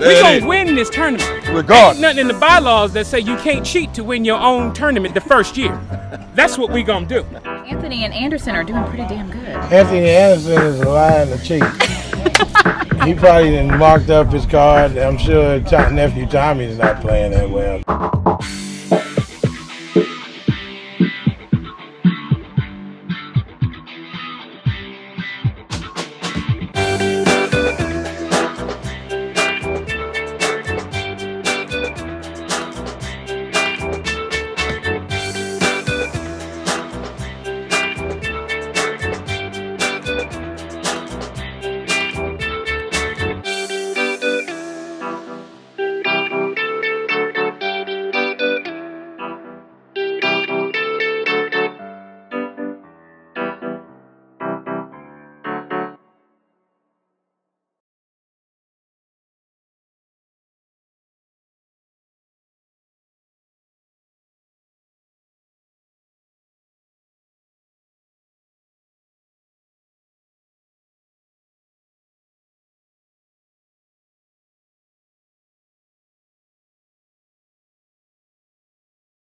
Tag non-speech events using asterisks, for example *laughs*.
we gonna win this tournament. Regardless. Ain't nothing in the bylaws that say you can't cheat to win your own tournament the first year. That's what we gonna do. Anthony and Anderson are doing pretty damn good. Anthony Anderson is lying to cheat. *laughs* he probably done marked up his card. I'm sure nephew Tommy's not playing that well.